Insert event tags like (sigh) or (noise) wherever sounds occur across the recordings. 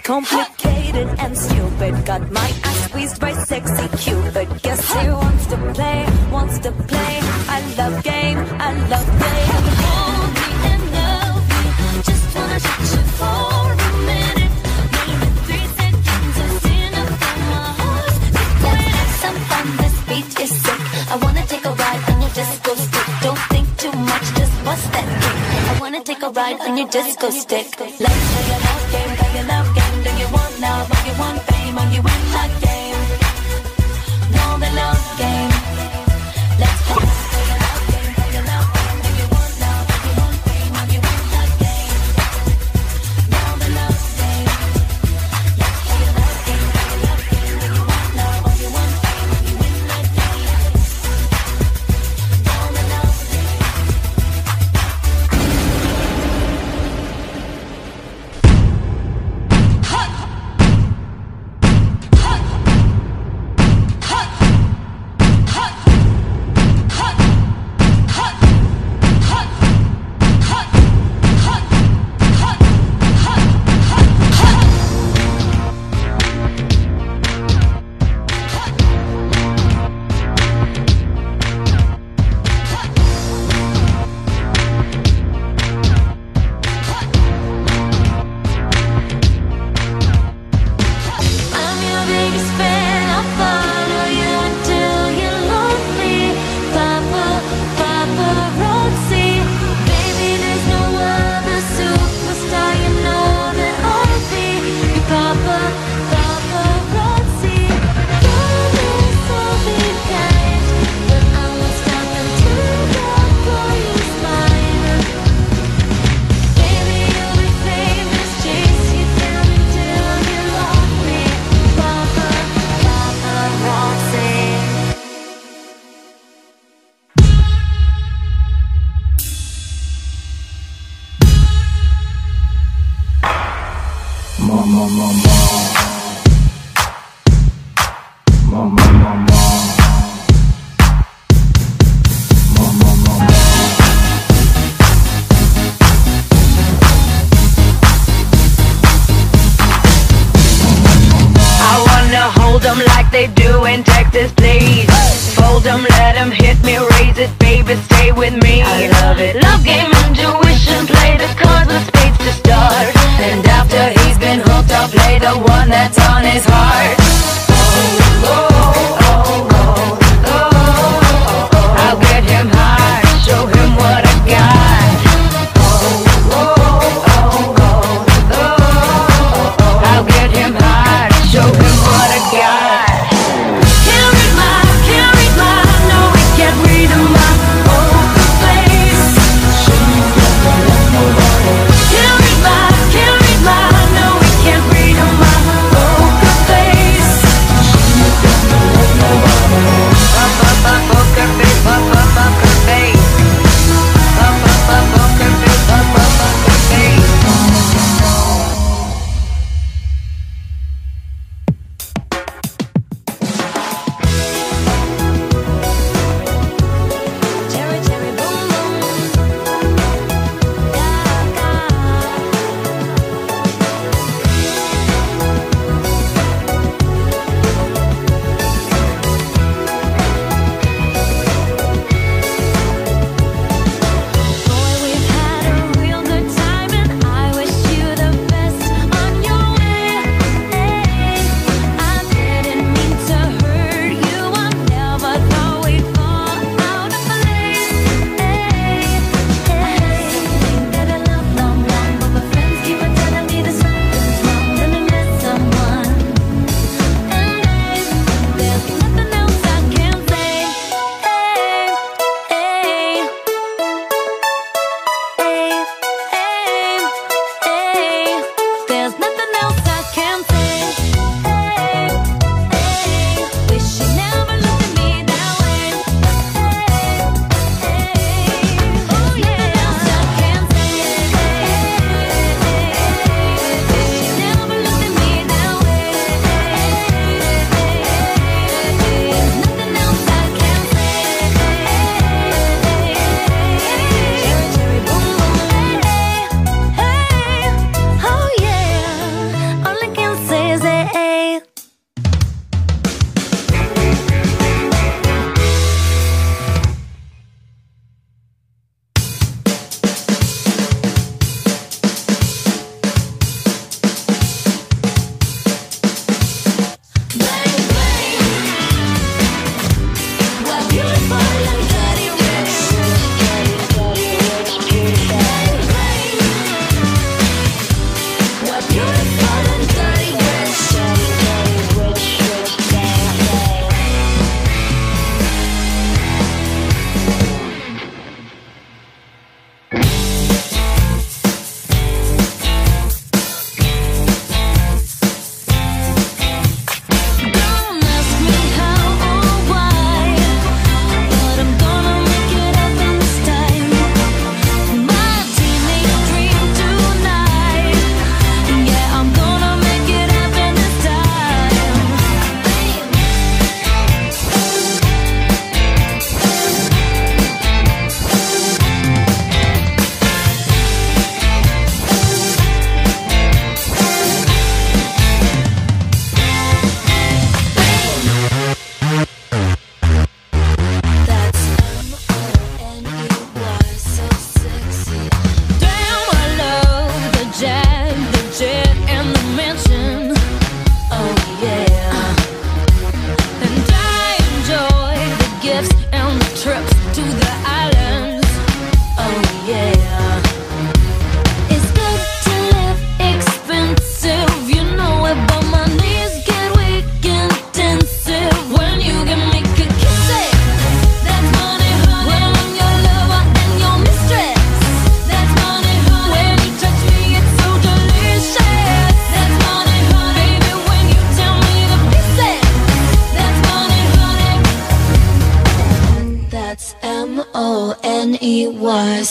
complicated and stupid. Got my ass squeezed by sexy Cupid. Guess he wants to play, wants to play. I love game, I love game. A ride on your disco stick. Let's play a love game, play a love game love, or you want fame, wrong, wrong.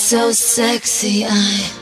So sexy. I.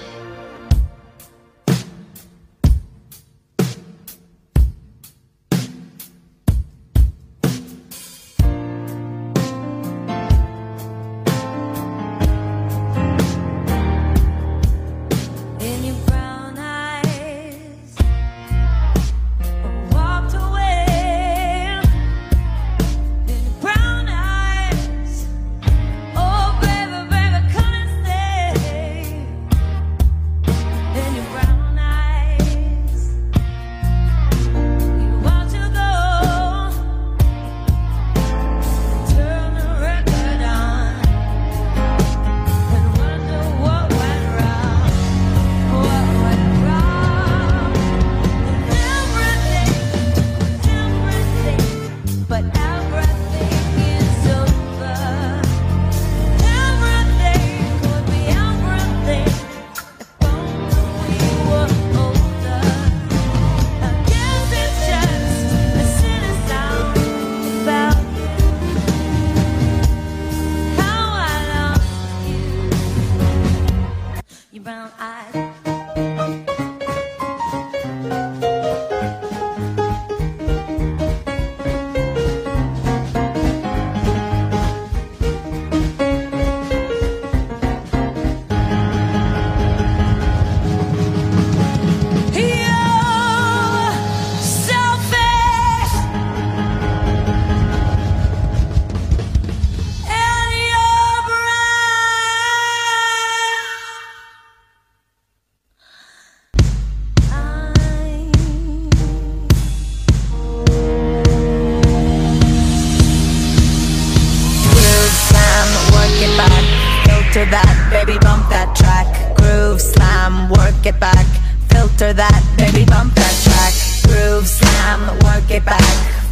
back. Filter that, baby bump that track. Groove slam, work it back. Filter that, baby bump that track. Groove slam, work it back.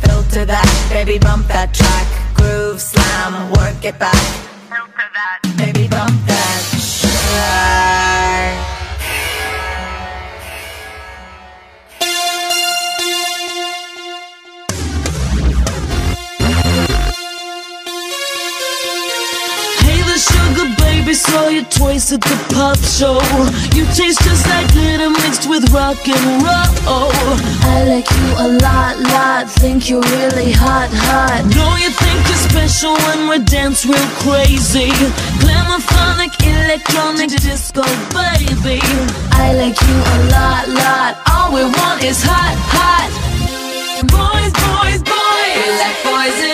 Filter that, baby bump that track. Groove slam, work it back. Filter that, baby We saw you twice at the pop show. You taste just like glitter mixed with rock and roll. I like you a lot, lot. Think you're really hot, hot. Know you think you're special when we dance real crazy. Glamophonic, electronic, disco, baby. I like you a lot, lot. All we want is hot, hot. Boys, boys, boys. We like boys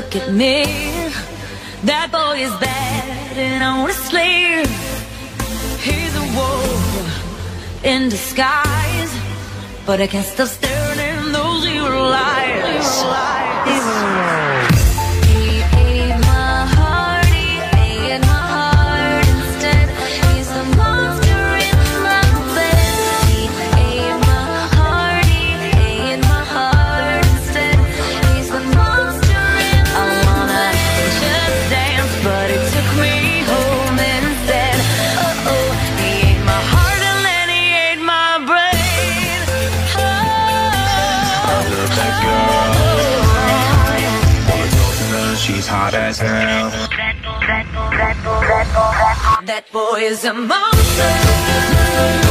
look at me. That boy is bad and honestly He's a wolf in disguise. But I can still stare in those evil eyes. boy is a monster.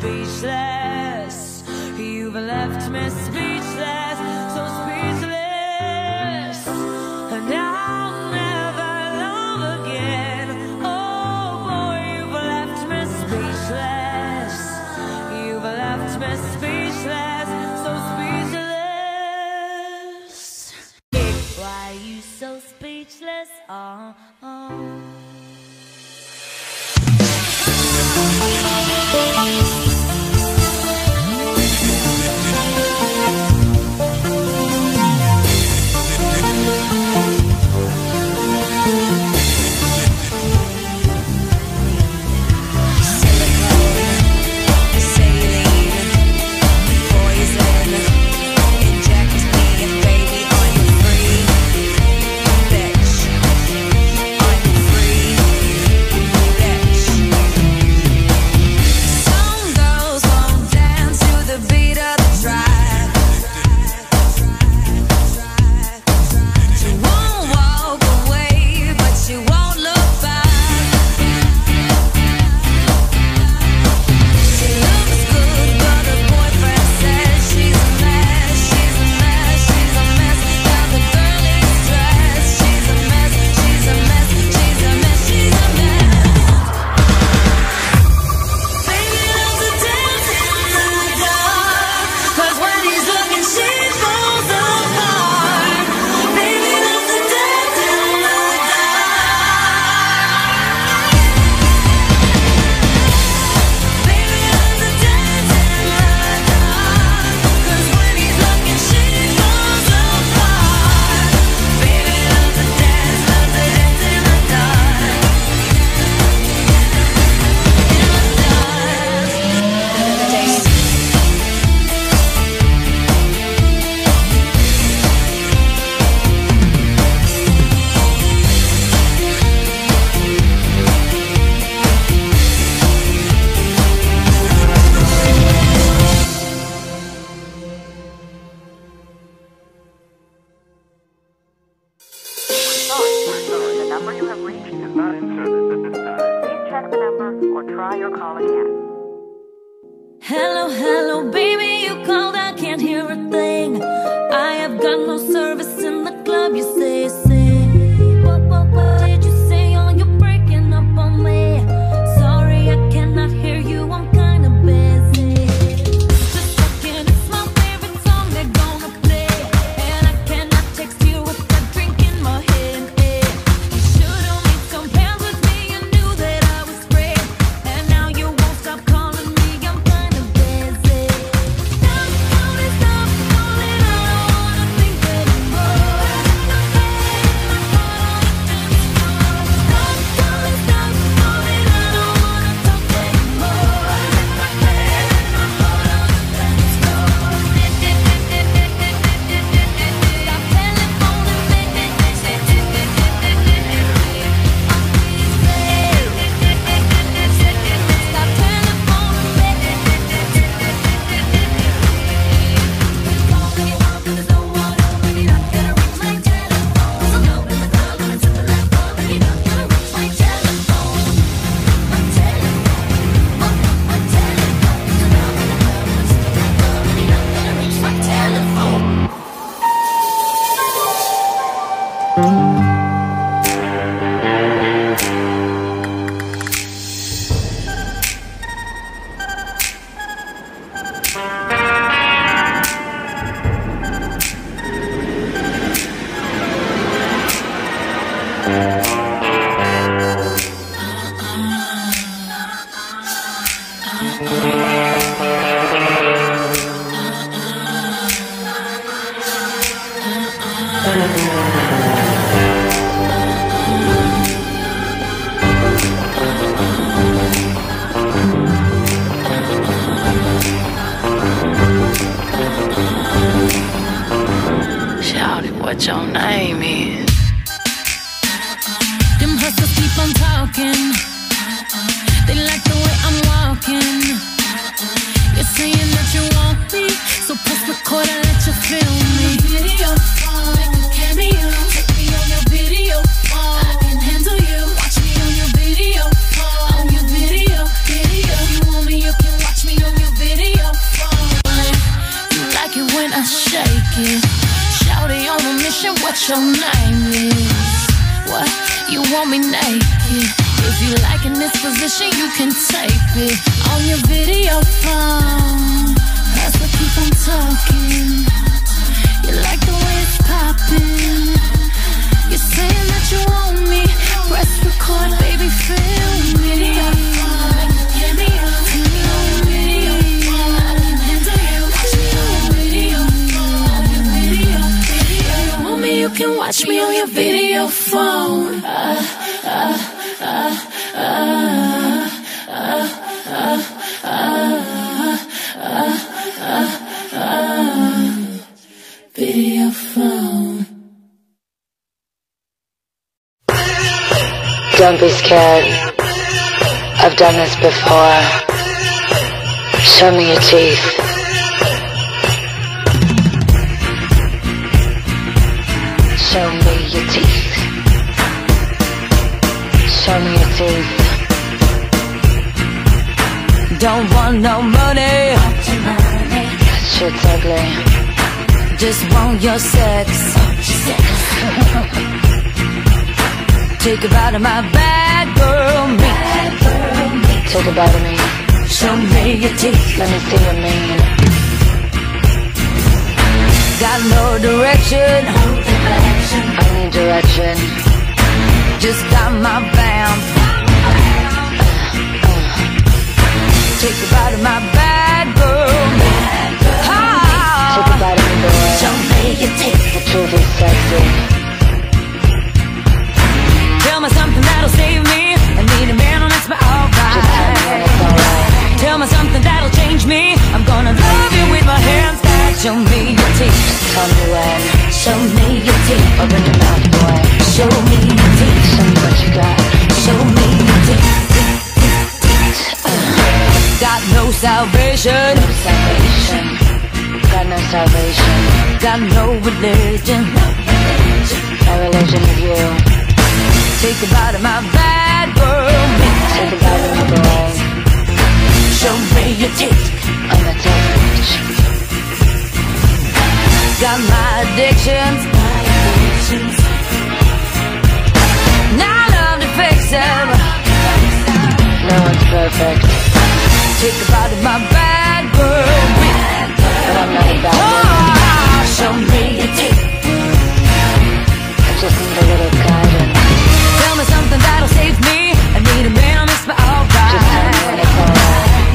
speechless. You've left me speechless. Number you have reached is not in service at this time. Please check the number or try your call again. Hello, hello, baby, you called, I can't hear a thing. I have got no service in the club, you Don't be scared. I've done this before. Show me your teeth. Show me your teeth. Show me your teeth. Don't want no money, That shit's ugly. just want your sex. (laughs) Take a bite of my bad girl meat. Take a bite of me. Show me your teeth. Let me see your mean. Got no direction, I need direction. just got my bounce. Take a bite of my bad girl meat. Take a bite of me, boy. Show me your teeth. The truth is sexy. Me something that'll save me. I need a man, that's my me alright. Tell me something that'll change me. I'm gonna love you with my hands tied. Show me your teeth. Tell me when. Show me your teeth. Open your mouth, boy. Show me your teeth. Show me what you got. Show me your teeth. Got no salvation. No salvation. Got no salvation. Got no religion. No religion of you. Take a bite of my bad girl meat. Take a bite of my brain. Show me your teeth. I'm a tough bitch. Got my addictions. Now I love to fix them. No one's perfect, Take a bite of my bad girl meat. but I'm not a bad one. Oh, show me your teeth. I just need a little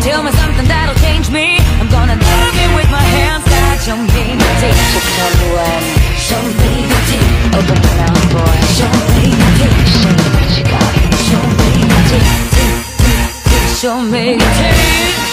Tell me something that'll change me. I'm gonna love you with my hands tied. Show me teeth. Just tell me when. Show me your teeth. Open your mouth, boy. Show me your teeth. Show me what you got. Show me teeth, teeth. Show me your teeth.